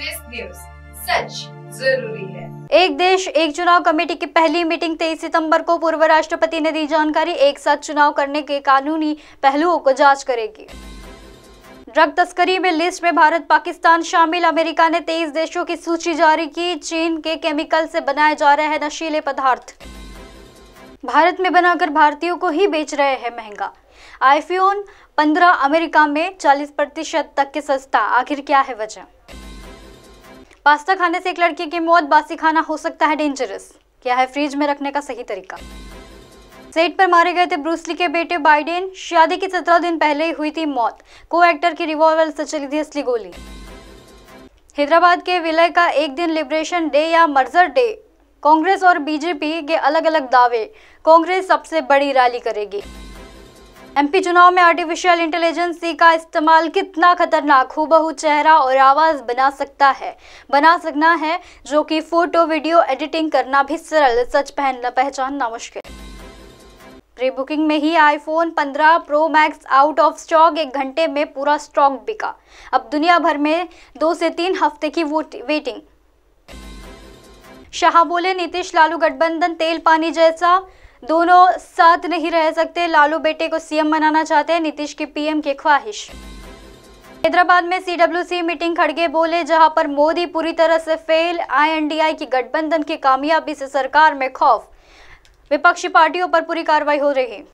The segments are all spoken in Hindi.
सच ज़रूरी है। एक देश, एक चुनाव कमेटी की पहली मीटिंग 23 सितंबर को पूर्व राष्ट्रपति ने दी जानकारी। एक साथ चुनाव करने के कानूनी पहलुओं को जाँच करेगी। ड्रग तस्करी में लिस्ट में भारत, पाकिस्तान शामिल। अमेरिका ने 23 देशों की सूची जारी की। चीन के केमिकल से बनाए जा रहे हैं नशीले पदार्थ। भारत में बनाकर भारतीयों को ही बेच रहे हैं महँगा। आईफोन 15 अमेरिका में 40 प्रतिशत तक के सस्ता। आखिर क्या है वजह? पास्ता खाने से एक लड़की की मौत, बासी खाना हो सकता है डेंजरस क्या है फ्रिज में रखने का सही तरीका? सेट पर मारे गए थे ब्रूसली के बेटे बाइडेन। शादी की सत्रह दिन पहले ही हुई थी मौत। को एक्टर की रिवॉल्वर से चली थी असली गोली। हैदराबाद के विलय का एक दिन लिबरेशन डे या मर्जर डे कांग्रेस और बीजेपी के अलग अलग दावे। कांग्रेस सबसे बड़ी रैली करेगी। एमपी चुनाव में आर्टिफिशियल इंटेलिजेंस का इस्तेमाल कितना खतरनाक, हूबहू चेहरा और आवाज़ बना सकता है। बना सकना है, जो कि फ़ोटो, वीडियो, एडिटिंग करना भी सरल, सच पहनना, पहचानना मुश्किल। प्री बुकिंग में ही iPhone 15 Pro Max out of stock एक घंटे में पूरा स्टॉक बिका। अब दुनिया भर में दो से तीन हफ़्ते की वेटिंग। शाह बोले, नीतीश लालू गठबंधन तेल पानी जैसा दोनों साथ नहीं रह सकते। लालू बेटे को सीएम बनाना चाहते हैं। नीतीश की पीएम की ख्वाहिश। हैदराबाद में सीडब्ल्यूसी मीटिंग खड़गे बोले, जहाँ पर मोदी पूरी तरह से फेल आईएनडीआई की गठबंधन की कामयाबी से सरकार में खौफ। विपक्षी पार्टियों पर पूरी कार्रवाई हो रही है।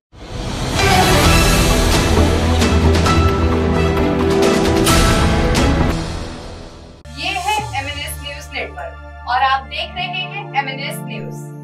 और आप देख रहे हैं एमएनएस न्यूज़